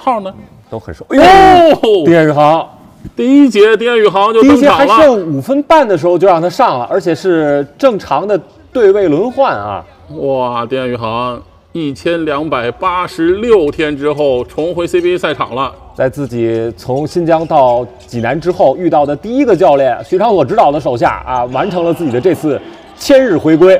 号呢？都很熟。哎呦，丁、彦、宇航，第一节丁宇航就登场了。还剩五分半的时候就让他上了，而且是正常的对位轮换啊。哇，丁宇航一千两百八十六天之后重回 CBA 赛场了。在自己从新疆到济南之后遇到的第一个教练徐昌所指导的手下啊，完成了自己的这次千日回归。